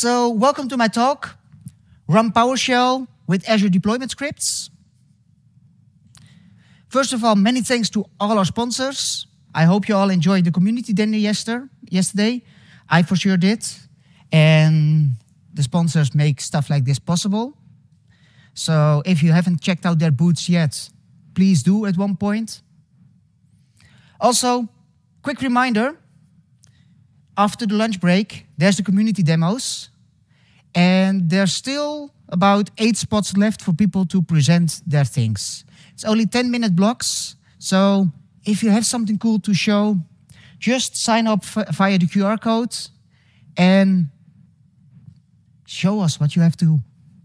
So, welcome to my talk, Run PowerShell with Azure Deployment Scripts. First of all, many thanks to all our sponsors. I hope you all enjoyed the community dinner yesterday. I for sure did. And the sponsors make stuff like this possible. So if you haven't checked out their boots yet, please do at one point. Also, quick reminder, after the lunch break, there's the community demos. And there's still about eight spots left for people to present their things. It's only 10 minute blocks. So if you have something cool to show, just sign up via the QR code and show us what you have to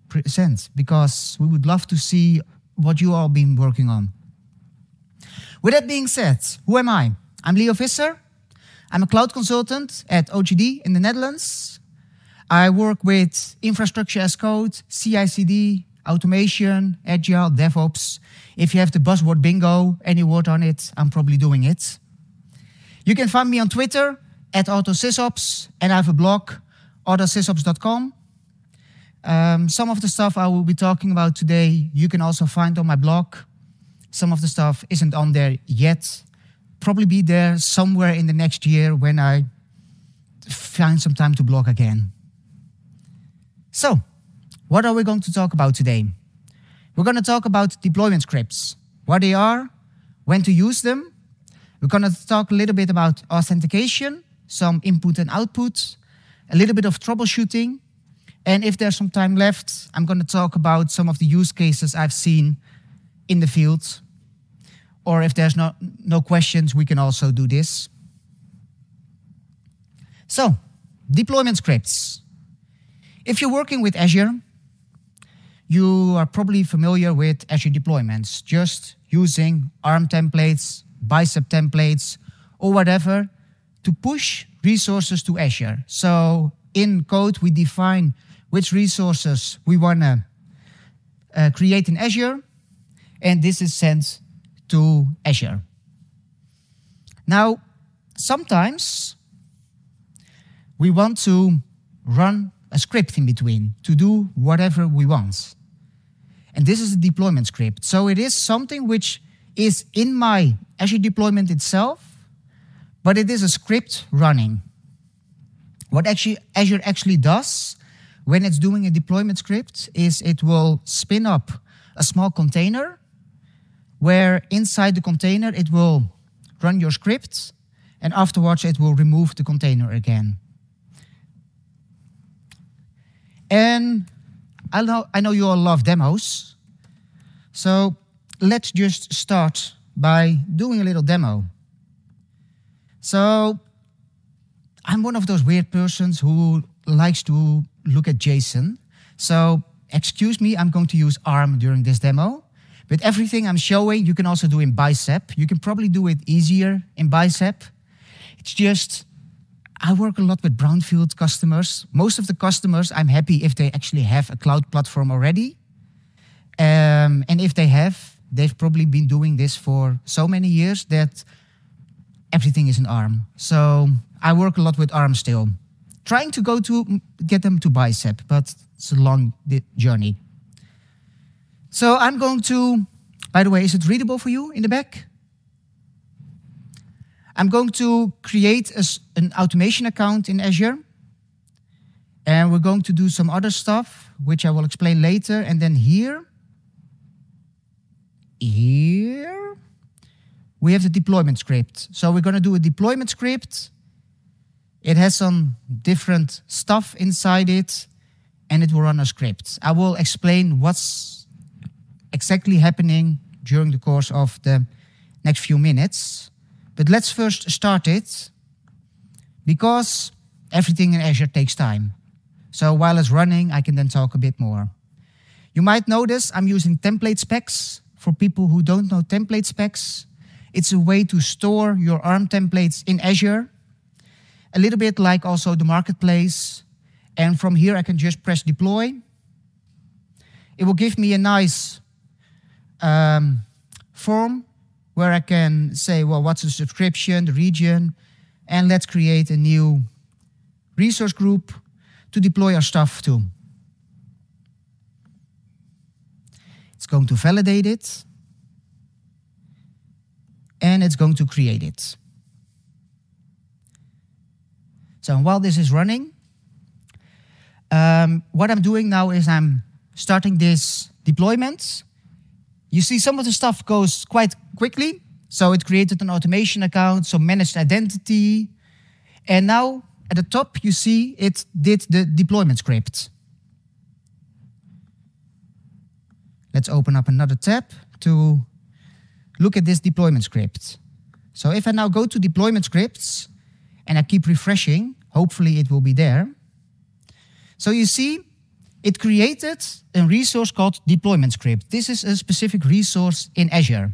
present because we would love to see what you all been working on. With that being said, who am I? I'm Leo Visser. I'm a cloud consultant at OGD in the Netherlands. I work with infrastructure as code, CI/CD, automation, agile, DevOps. If you have the buzzword bingo, any word on it, I'm probably doing it. You can find me on Twitter at AutoSysOps, and I have a blog, autosysops.com. Um, some of the stuff I will be talking about today, you can also find on my blog. Some of the stuff isn't on there yet. Probably be there somewhere in the next year when I find some time to blog again. So, what are we going to talk about today? We're going to talk about deployment scripts, what they are, when to use them. We're going to talk a little bit about authentication, some input and output, a little bit of troubleshooting, and if there's some time left, I'm going to talk about some of the use cases I've seen in the field. Or if there's no, no questions, we can also do this. So, deployment scripts. If you're working with Azure, you are probably familiar with Azure deployments, just using ARM templates, bicep templates, or whatever to push resources to Azure. So in code, we define which resources we want to uh, create in Azure, and this is sent to Azure. Now, sometimes we want to run a script in between to do whatever we want. And this is a deployment script. So it is something which is in my Azure deployment itself, but it is a script running. What actually Azure actually does when it's doing a deployment script is it will spin up a small container where inside the container it will run your script and afterwards it will remove the container again. And I know, I know you all love demos. So let's just start by doing a little demo. So I'm one of those weird persons who likes to look at JSON. So excuse me, I'm going to use ARM during this demo. But everything I'm showing, you can also do in Bicep. You can probably do it easier in Bicep. It's just I work a lot with brownfield customers. Most of the customers, I'm happy if they actually have a cloud platform already. Um, and if they have, they've probably been doing this for so many years that everything is in ARM. So I work a lot with ARM still. Trying to go to get them to Bicep, but it's a long journey. So I'm going to, by the way, is it readable for you in the back? I'm going to create a, an automation account in Azure. And we're going to do some other stuff, which I will explain later. And then here, here, we have the deployment script. So we're going to do a deployment script. It has some different stuff inside it, and it will run a script. I will explain what's exactly happening during the course of the next few minutes. But let's first start it because everything in Azure takes time. So while it's running, I can then talk a bit more. You might notice I'm using template specs. For people who don't know template specs, it's a way to store your ARM templates in Azure, a little bit like also the marketplace. And from here, I can just press deploy. It will give me a nice um, form where I can say, well, what's the subscription, the region, and let's create a new resource group to deploy our stuff to. It's going to validate it. And it's going to create it. So while this is running, um, what I'm doing now is I'm starting this deployment. You see some of the stuff goes quite quickly. So it created an automation account, so managed identity. And now at the top, you see it did the deployment script. Let's open up another tab to look at this deployment script. So if I now go to deployment scripts and I keep refreshing, hopefully it will be there. So you see, it created a resource called deployment script. This is a specific resource in Azure.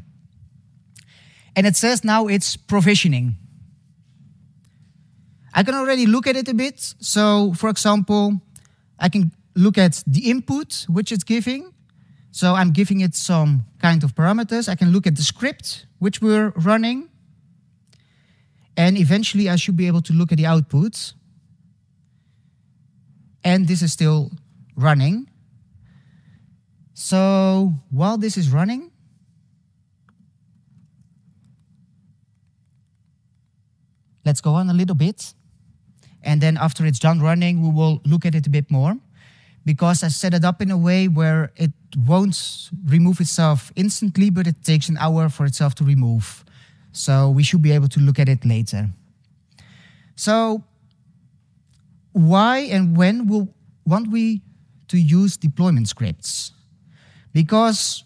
And it says now it's provisioning. I can already look at it a bit. So for example, I can look at the input which it's giving. So I'm giving it some kind of parameters. I can look at the script which we're running. And eventually I should be able to look at the output. And this is still running. So while this is running, let's go on a little bit. And then after it's done running, we will look at it a bit more because I set it up in a way where it won't remove itself instantly, but it takes an hour for itself to remove. So we should be able to look at it later. So why and when will won't we to use deployment scripts? Because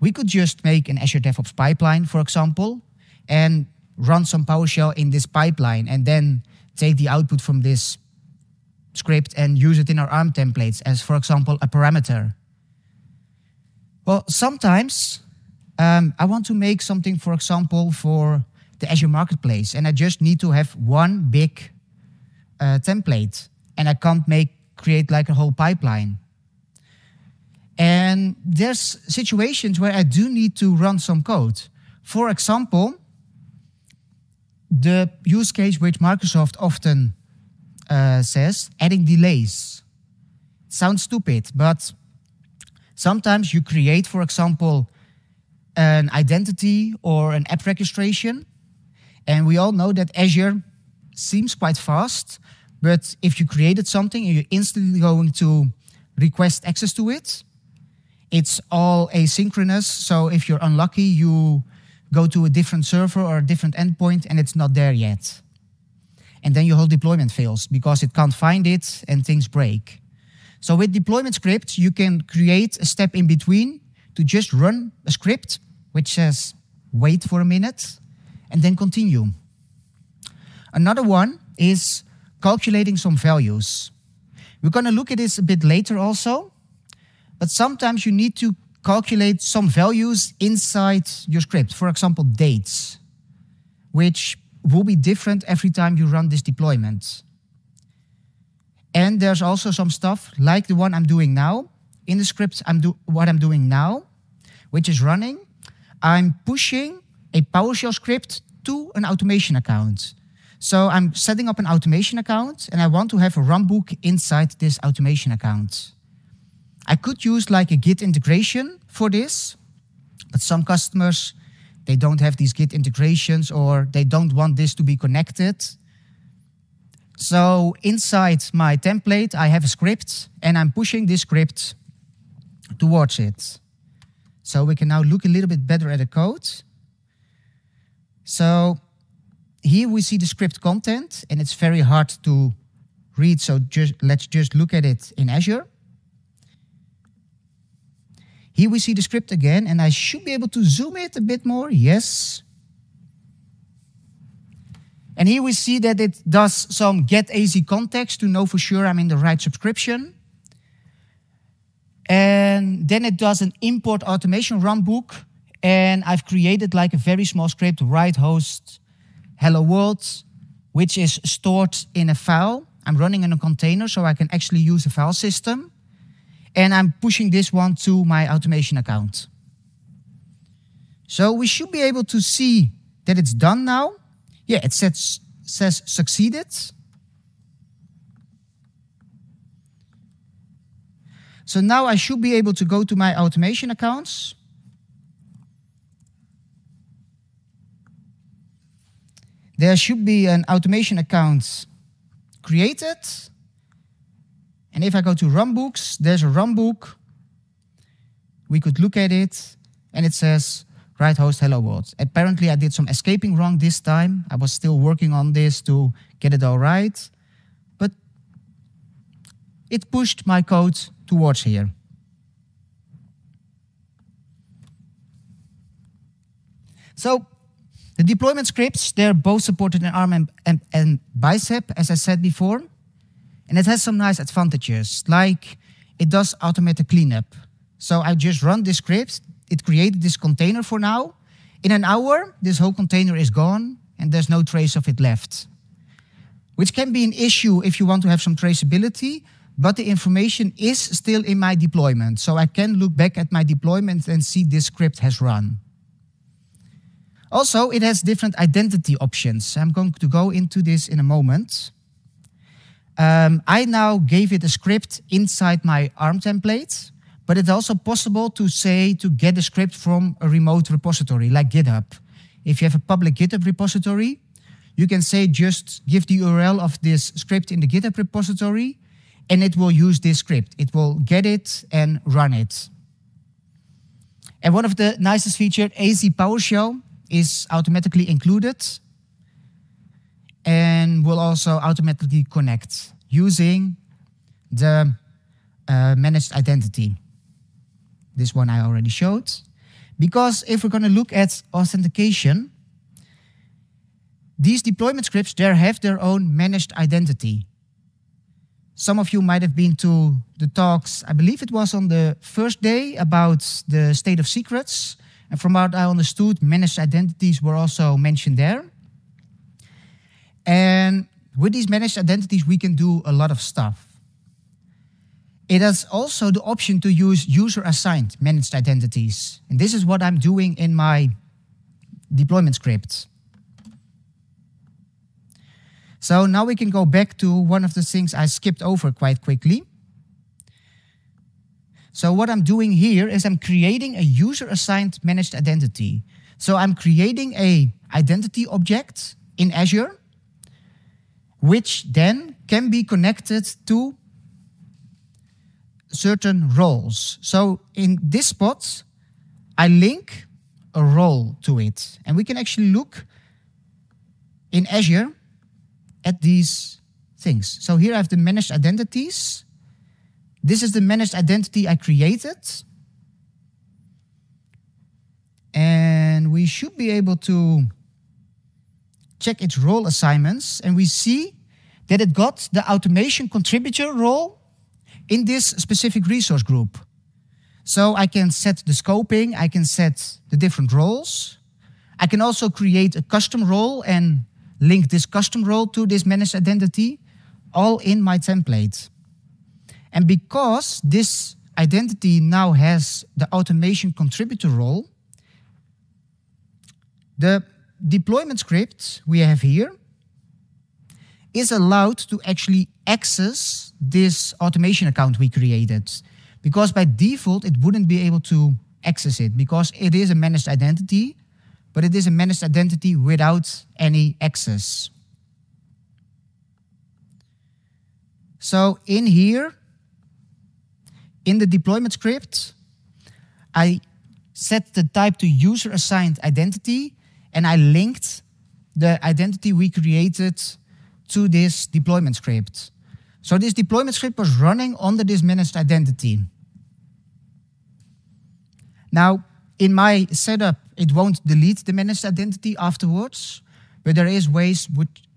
we could just make an Azure DevOps pipeline, for example, and run some PowerShell in this pipeline and then take the output from this script and use it in our ARM templates as, for example, a parameter. Well, sometimes um, I want to make something, for example, for the Azure Marketplace, and I just need to have one big uh, template, and I can't make create like a whole pipeline. And there's situations where I do need to run some code. For example, the use case which Microsoft often uh, says, adding delays. Sounds stupid, but sometimes you create, for example, an identity or an app registration. And we all know that Azure seems quite fast, but if you created something and you're instantly going to request access to it, it's all asynchronous. So if you're unlucky, you go to a different server or a different endpoint and it's not there yet and then your whole deployment fails because it can't find it and things break. So with deployment scripts, you can create a step in between to just run a script which says wait for a minute and then continue. Another one is calculating some values. We're going to look at this a bit later also, but sometimes you need to calculate some values inside your script. For example, dates, which will be different every time you run this deployment. And there's also some stuff like the one I'm doing now. In the script, I'm do what I'm doing now, which is running. I'm pushing a PowerShell script to an automation account. So I'm setting up an automation account and I want to have a runbook inside this automation account. I could use like a Git integration for this, but some customers they don't have these Git integrations or they don't want this to be connected. So inside my template, I have a script and I'm pushing this script towards it. So we can now look a little bit better at the code. So here we see the script content and it's very hard to read. So just let's just look at it in Azure. Here we see the script again, and I should be able to zoom it a bit more. Yes. And here we see that it does some get AZ context to know for sure I'm in the right subscription. And then it does an import automation runbook. And I've created like a very small script, write host hello world, which is stored in a file. I'm running in a container, so I can actually use a file system and I'm pushing this one to my automation account. So we should be able to see that it's done now. Yeah, it says, says succeeded. So now I should be able to go to my automation accounts. There should be an automation account created. And if I go to runbooks, there's a runbook. We could look at it, and it says, write host hello world. Apparently, I did some escaping wrong this time. I was still working on this to get it all right. But it pushed my code towards here. So the deployment scripts, they're both supported in ARM and, and, and, Bicep, as I said before. And it has some nice advantages, like it does automatic cleanup. So I just run this script, it created this container for now. In an hour, this whole container is gone, and there's no trace of it left. Which can be an issue if you want to have some traceability, but the information is still in my deployment. So I can look back at my deployment and see this script has run. Also, it has different identity options. I'm going to go into this in a moment. Um, I now gave it a script inside my ARM template, but it's also possible to say to get a script from a remote repository like GitHub. If you have a public GitHub repository, you can say just give the URL of this script in the GitHub repository, and it will use this script. It will get it and run it. And one of the nicest features, AZ PowerShell, is automatically included and will also automatically connect using the uh, managed identity. This one I already showed. Because if we're going to look at authentication, these deployment scripts there have their own managed identity. Some of you might have been to the talks, I believe it was on the first day about the state of secrets. And from what I understood, managed identities were also mentioned there. And with these managed identities, we can do a lot of stuff. It has also the option to use user-assigned managed identities. And this is what I'm doing in my deployment script. So now we can go back to one of the things I skipped over quite quickly. So what I'm doing here is I'm creating a user-assigned managed identity. So I'm creating a identity object in Azure, which then can be connected to certain roles. So in this spot, I link a role to it. And we can actually look in Azure at these things. So here I have the managed identities. This is the managed identity I created. And we should be able to check its role assignments. And we see that it got the automation contributor role in this specific resource group. So I can set the scoping, I can set the different roles. I can also create a custom role and link this custom role to this managed identity, all in my template. And because this identity now has the automation contributor role, the deployment script we have here is allowed to actually access this automation account we created. Because by default, it wouldn't be able to access it because it is a managed identity, but it is a managed identity without any access. So in here, in the deployment script, I set the type to user assigned identity and I linked the identity we created to this deployment script. So this deployment script was running under this managed identity. Now, in my setup, it won't delete the managed identity afterwards, but there is ways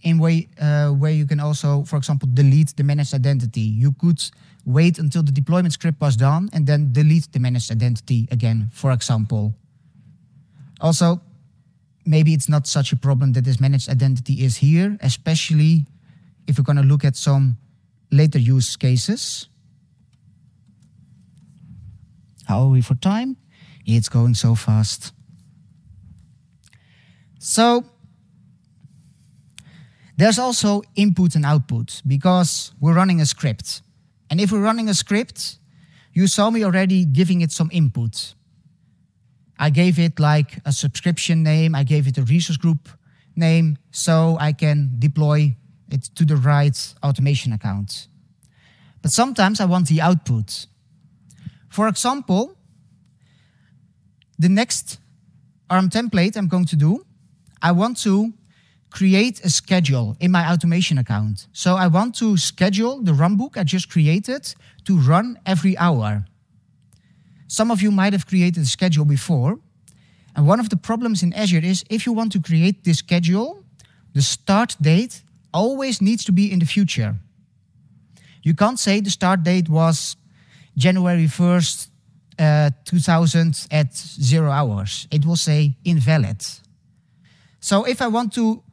in way uh, where you can also, for example, delete the managed identity. You could wait until the deployment script was done, and then delete the managed identity again, for example. Also, maybe it's not such a problem that this managed identity is here, especially if we're going to look at some later use cases. How are we for time? It's going so fast. So there's also input and output because we're running a script. And if we're running a script, you saw me already giving it some input. I gave it like a subscription name, I gave it a resource group name, so I can deploy it to the right automation account. But sometimes I want the output. For example, the next ARM template I'm going to do, I want to create a schedule in my automation account. So I want to schedule the runbook I just created to run every hour. Some of you might have created a schedule before. And one of the problems in Azure is if you want to create this schedule, the start date always needs to be in the future. You can't say the start date was January 1st, uh, 2000 at zero hours. It will say invalid. So if I want to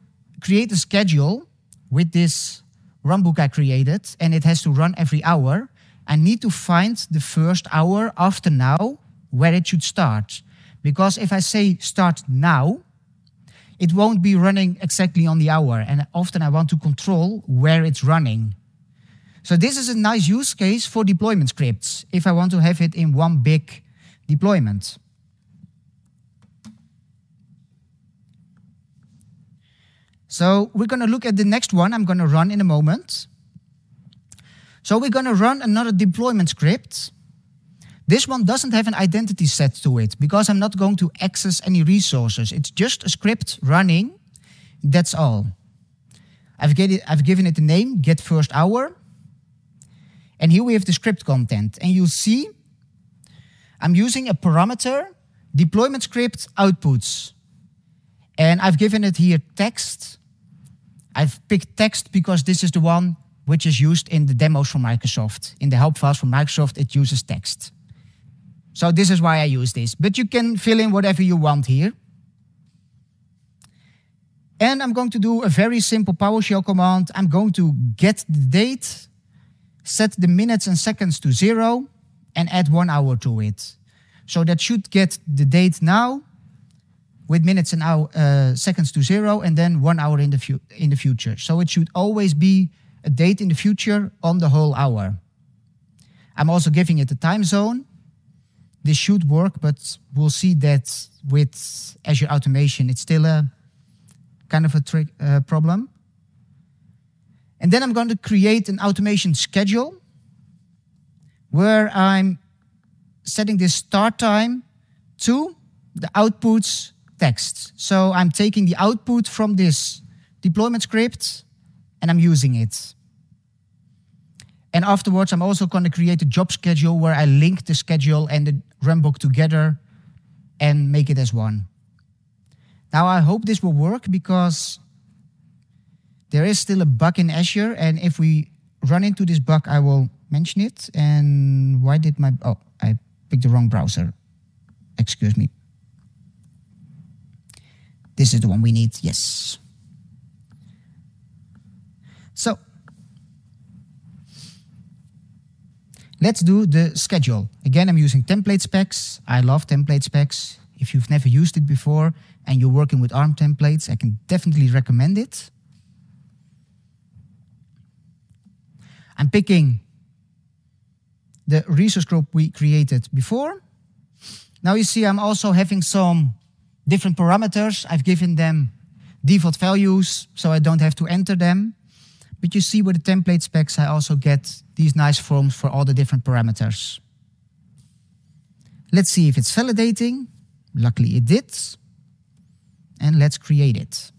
create a schedule with this runbook I created, and it has to run every hour, I need to find the first hour after now where it should start. Because if I say start now, it won't be running exactly on the hour. And often I want to control where it's running. So this is a nice use case for deployment scripts if I want to have it in one big deployment. So we're going to look at the next one I'm going to run in a moment. So we're going to run another deployment script. This one doesn't have an identity set to it because I'm not going to access any resources. It's just a script running. That's all. I've, it, I've given it a name, get first hour. And here we have the script content. And you'll see I'm using a parameter, deployment script outputs. And I've given it here text. I've picked text because this is the one which is used in the demos from Microsoft. In the help files from Microsoft, it uses text. So this is why I use this. But you can fill in whatever you want here. And I'm going to do a very simple PowerShell command. I'm going to get the date, set the minutes and seconds to zero, and add one hour to it. So that should get the date now with minutes and hour, uh, seconds to zero, and then one hour in the, in the future. So it should always be a date in the future on the whole hour. I'm also giving it a time zone. This should work, but we'll see that with Azure Automation, it's still a kind of a trick, uh, problem. And then I'm going to create an automation schedule where I'm setting this start time to the outputs text. So I'm taking the output from this deployment script and I'm using it. And afterwards, I'm also going to create a job schedule where I link the schedule and the runbook together and make it as one. Now, I hope this will work because there is still a bug in Azure. And if we run into this bug, I will mention it. And why did my, oh, I picked the wrong browser. Excuse me. This is the one we need, yes. So Let's do the schedule. Again, I'm using template specs. I love template specs. If you've never used it before and you're working with ARM templates, I can definitely recommend it. I'm picking the resource group we created before. Now you see I'm also having some different parameters. I've given them default values, so I don't have to enter them. But you see with the template specs, I also get these nice forms for all the different parameters. Let's see if it's validating. Luckily it did. And let's create it.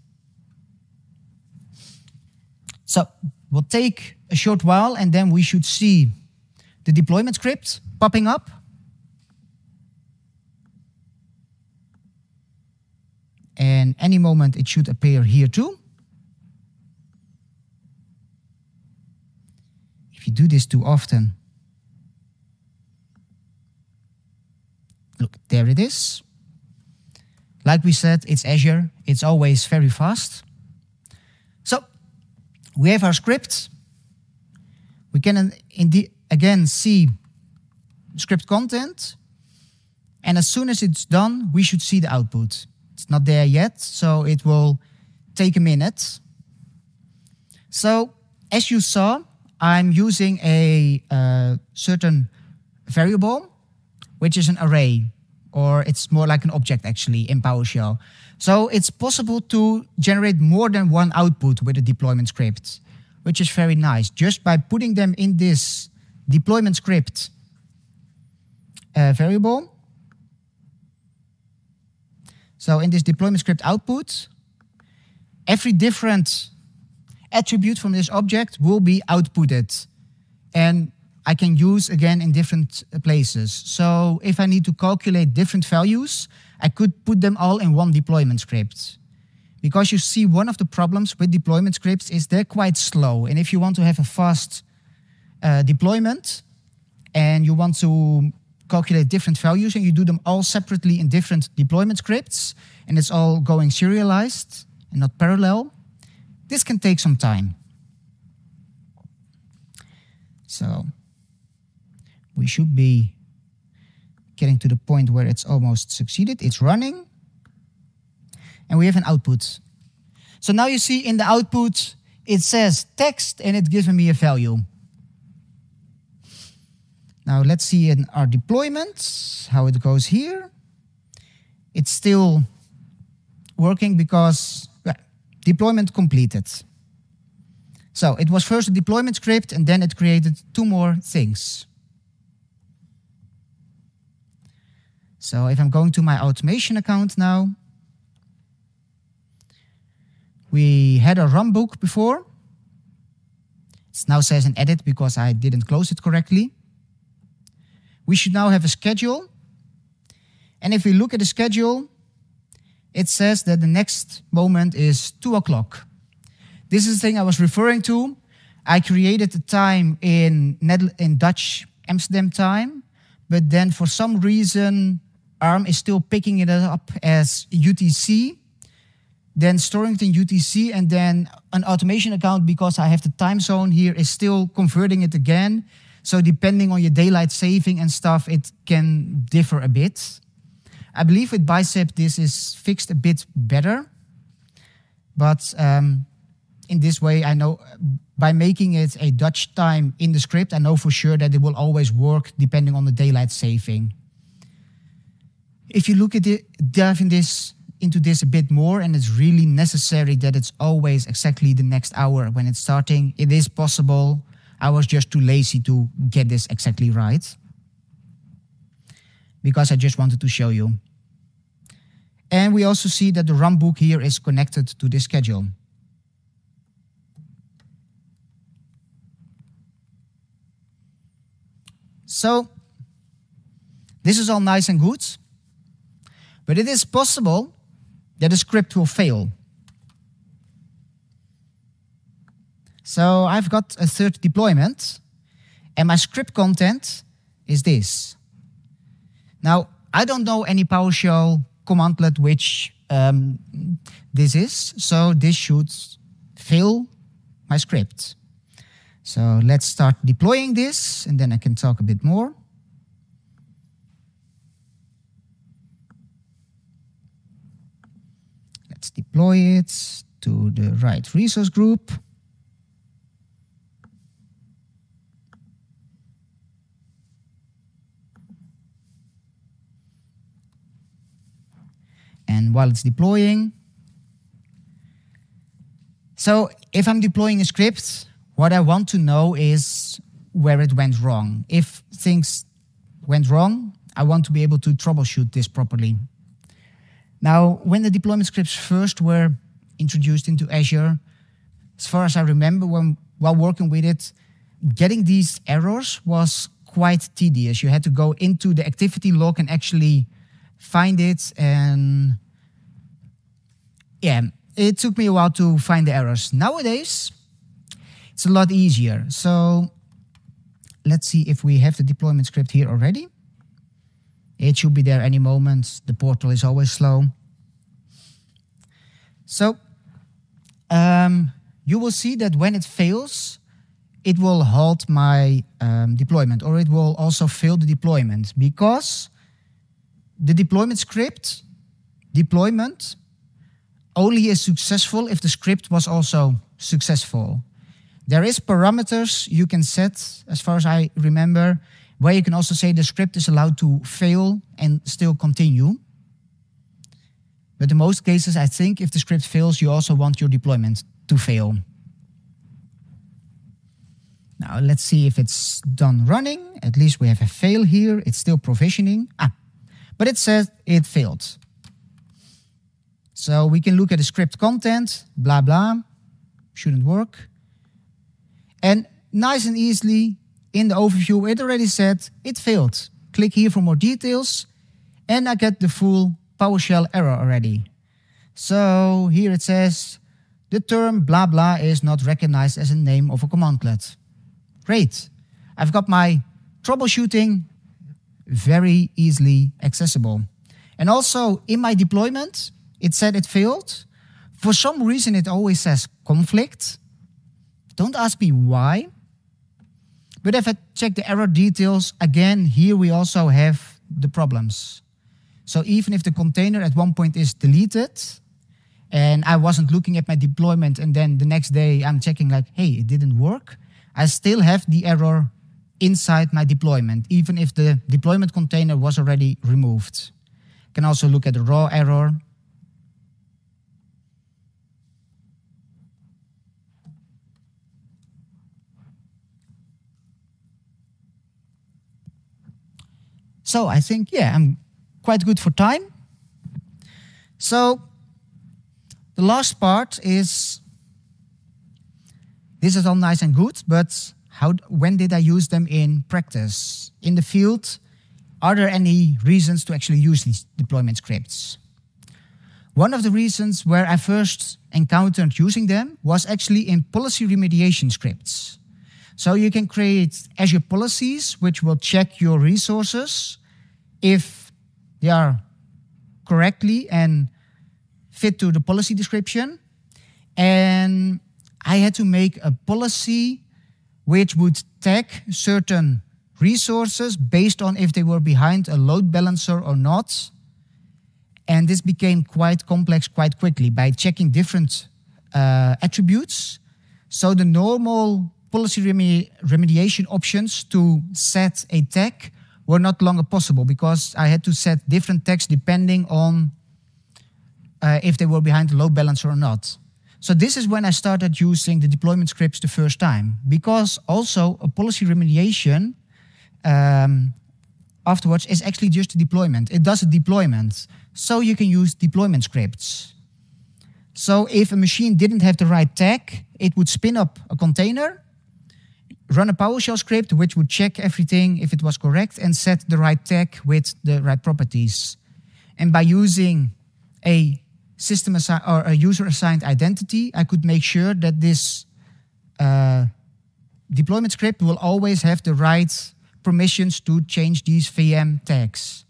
So we'll take a short while and then we should see the deployment script popping up. And any moment it should appear here too. If you do this too often, look, there it is. Like we said, it's Azure. It's always very fast. So we have our script. We can indeed again see script content. And as soon as it's done, we should see the output. It's not there yet, so it will take a minute. So as you saw, I'm using a uh, certain variable, which is an array, or it's more like an object actually in PowerShell. So it's possible to generate more than one output with a deployment script, which is very nice. Just by putting them in this deployment script uh, variable. So in this deployment script output, every different attribute from this object will be outputted. And I can use again in different places. So if I need to calculate different values, I could put them all in one deployment script. Because you see, one of the problems with deployment scripts is they're quite slow. And if you want to have a fast uh, deployment and you want to calculate different values and you do them all separately in different deployment scripts and it's all going serialized and not parallel, this can take some time. So we should be getting to the point where it's almost succeeded. It's running. And we have an output. So now you see in the output, it says text and it gives me a value. Now let's see in our deployment, how it goes here. It's still working because well, deployment completed. So it was first a deployment script and then it created two more things. So if I'm going to my automation account now, we had a runbook before. It now says an edit because I didn't close it correctly. We should now have a schedule. And if we look at the schedule, it says that the next moment is 2 o'clock. This is the thing I was referring to. I created the time in, in Dutch Amsterdam time, but then for some reason ARM is still picking it up as UTC, then storing it in UTC, and then an automation account, because I have the time zone here, is still converting it again. So depending on your daylight saving and stuff, it can differ a bit. I believe with Bicep, this is fixed a bit better. But um, in this way, I know by making it a Dutch time in the script, I know for sure that it will always work depending on the daylight saving if you look at it, dive in this, into this a bit more, and it's really necessary that it's always exactly the next hour when it's starting. It is possible. I was just too lazy to get this exactly right because I just wanted to show you. And we also see that the runbook here is connected to this schedule. So this is all nice and good. But it is possible that the script will fail. So I've got a third deployment, and my script content is this. Now, I don't know any PowerShell commandlet which um, this is, so this should fill my script. So let's start deploying this, and then I can talk a bit more. Let's deploy it to the right resource group. And while it's deploying, so if I'm deploying a script, what I want to know is where it went wrong. If things went wrong, I want to be able to troubleshoot this properly. Now, when the deployment scripts first were introduced into Azure, as far as I remember, when while working with it, getting these errors was quite tedious. You had to go into the activity log and actually find it. And yeah, it took me a while to find the errors. Nowadays, it's a lot easier. So let's see if we have the deployment script here already. It should be there any moment. The portal is always slow. So um, you will see that when it fails, it will halt my um, deployment or it will also fail the deployment because the deployment script deployment only is successful if the script was also successful. There is parameters you can set, as far as I remember, where you can also say the script is allowed to fail and still continue. But in most cases, I think if the script fails, you also want your deployment to fail. Now let's see if it's done running. At least we have a fail here. It's still provisioning. Ah, but it says it failed. So we can look at the script content, blah, blah, shouldn't work. And nice and easily in the overview, it already said it failed. Click here for more details and I get the full PowerShell error already. So here it says the term blah blah is not recognized as a name of a commandlet. Great. I've got my troubleshooting very easily accessible. And also in my deployment, it said it failed. For some reason, it always says conflict. Don't ask me why. But if I check the error details, again, here we also have the problems. So even if the container at one point is deleted, and I wasn't looking at my deployment, and then the next day I'm checking like, hey, it didn't work, I still have the error inside my deployment, even if the deployment container was already removed. Can also look at the raw error. So I think, yeah, I'm quite good for time. So the last part is, this is all nice and good, but how, when did I use them in practice? In the field, are there any reasons to actually use these deployment scripts? One of the reasons where I first encountered using them was actually in policy remediation scripts. So you can create Azure policies, which will check your resources if they are correctly and fit to the policy description. And I had to make a policy which would tag certain resources based on if they were behind a load balancer or not. And this became quite complex quite quickly by checking different uh, attributes. So the normal policy remediation options to set a tag were not longer possible because I had to set different tags depending on uh, if they were behind the load balancer or not. So this is when I started using the deployment scripts the first time because also a policy remediation um, afterwards is actually just a deployment. It does a deployment. So you can use deployment scripts. So if a machine didn't have the right tag, it would spin up a container run a PowerShell script which would check everything if it was correct and set the right tag with the right properties. And by using a system or a user assigned identity, I could make sure that this uh, deployment script will always have the right permissions to change these VM tags.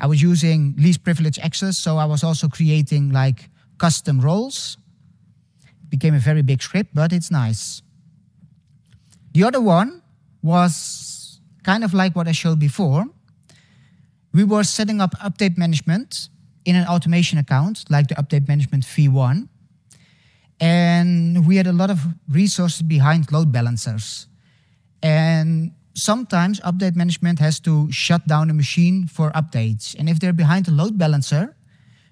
I was using least privilege access, so I was also creating like custom roles. It became a very big script, but it's nice. The other one was kind of like what I showed before. We were setting up update management in an automation account, like the update management v1. And we had a lot of resources behind load balancers. And sometimes update management has to shut down a machine for updates. And if they're behind a load balancer,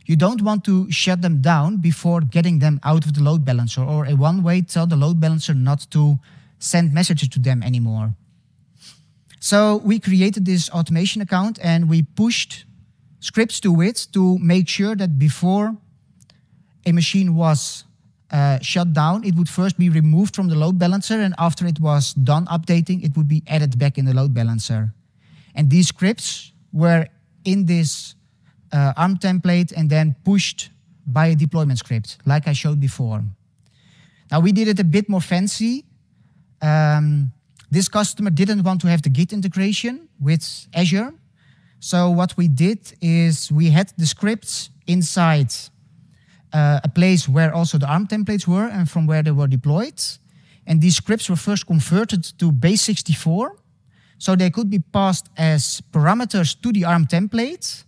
you don't want to shut them down before getting them out of the load balancer or a one way tell the load balancer not to send messages to them anymore. So we created this automation account and we pushed scripts to it to make sure that before a machine was uh, shut down, it would first be removed from the load balancer, and after it was done updating, it would be added back in the load balancer. And these scripts were in this uh, ARM template and then pushed by a deployment script, like I showed before. Now we did it a bit more fancy um, this customer didn't want to have the Git integration with Azure. So what we did is we had the scripts inside uh, a place where also the ARM templates were and from where they were deployed. And these scripts were first converted to base64. So they could be passed as parameters to the ARM template.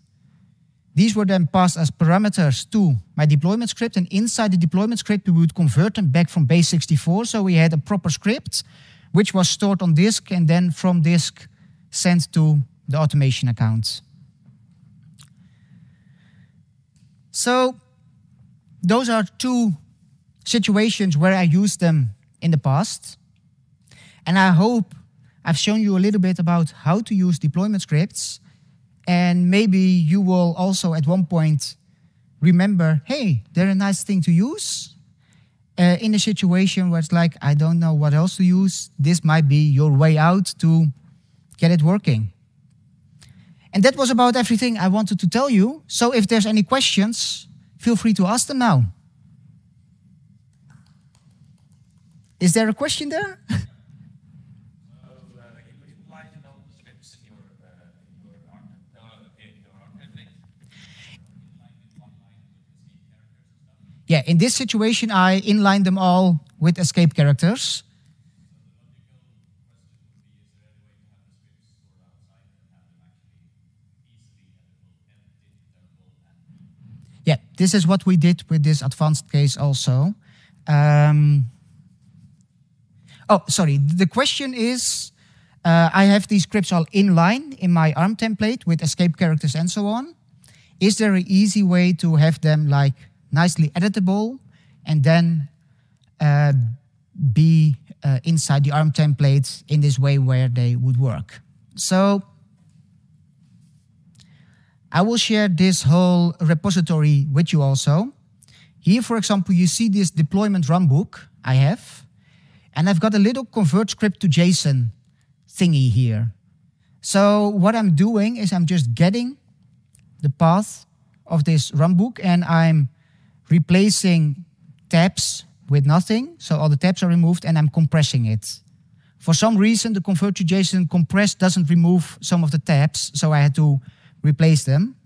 These were then passed as parameters to my deployment script, and inside the deployment script, we would convert them back from base64. So we had a proper script, which was stored on disk, and then from disk sent to the automation account. So those are two situations where I used them in the past. And I hope I've shown you a little bit about how to use deployment scripts. And maybe you will also at one point remember, hey, they're a nice thing to use. Uh, in a situation where it's like, I don't know what else to use, this might be your way out to get it working. And that was about everything I wanted to tell you. So if there's any questions, feel free to ask them now. Is there a question there? yeah, in this situation, I inline them all with escape characters. Yeah, this is what we did with this advanced case also. Um, oh, sorry. The question is, uh, I have these scripts all inline in my ARM template with escape characters and so on. Is there an easy way to have them like nicely editable and then uh, be uh, inside the ARM templates in this way where they would work? So I will share this whole repository with you also. Here, for example, you see this deployment runbook I have, and I've got a little convert script to JSON thingy here. So what I'm doing is I'm just getting the path of this runbook and I'm replacing tabs with nothing. So all the tabs are removed and I'm compressing it. For some reason, the convert to JSON compress doesn't remove some of the tabs, so I had to replace them.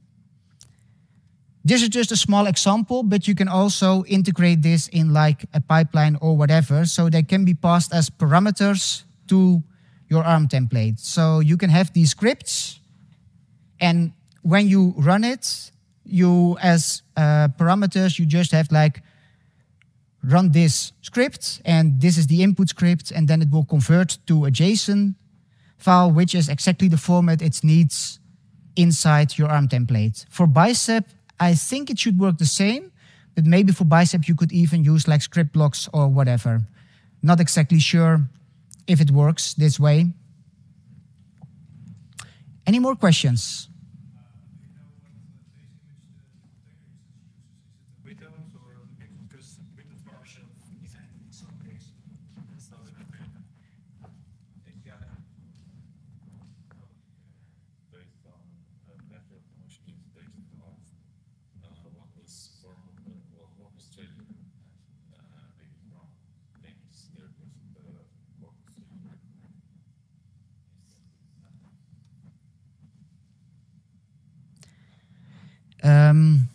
This is just a small example, but you can also integrate this in like a pipeline or whatever. So they can be passed as parameters to your ARM template. So you can have these scripts, and when you run it, you as uh, parameters, you just have like run this script, and this is the input script, and then it will convert to a JSON file, which is exactly the format it needs inside your ARM template. For Bicep, I think it should work the same, but maybe for Bicep you could even use like script blocks or whatever. Not exactly sure if it works this way. Any more questions? Um,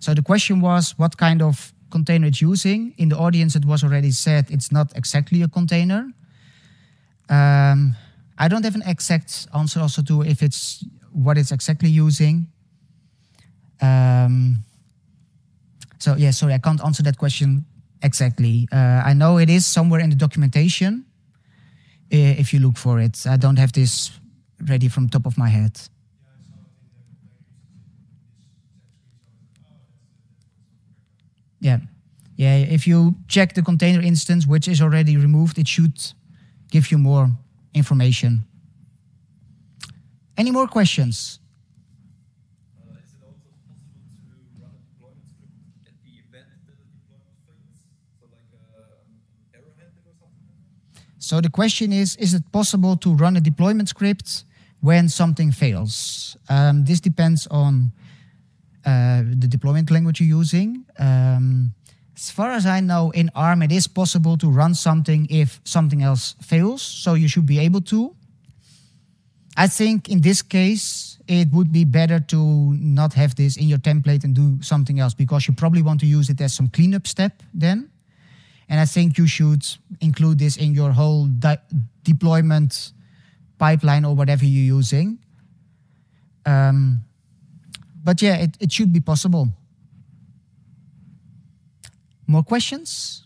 so the question was what kind of container it's using. In the audience, it was already said it's not exactly a container. Um, I don't have an exact answer also to if it's what it's exactly using. Um, so yeah, sorry, I can't answer that question exactly. Uh, I know it is somewhere in the documentation if you look for it. I don't have this ready from top of my head. Yeah. Yeah, if you check the container instance, which is already removed, it should give you more information. Any more questions? So the question is, is it possible to run a deployment script when something fails? Um, this depends on uh, the deployment language you're using. Um, as far as I know, in ARM, it is possible to run something if something else fails, so you should be able to. I think in this case, it would be better to not have this in your template and do something else because you probably want to use it as some cleanup step then. And I think you should include this in your whole deployment pipeline or whatever you're using. Um, but yeah, it, it should be possible. More questions?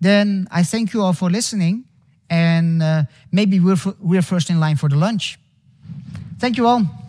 Then I thank you all for listening and uh, maybe we're, we're first in line for the lunch. Thank you all.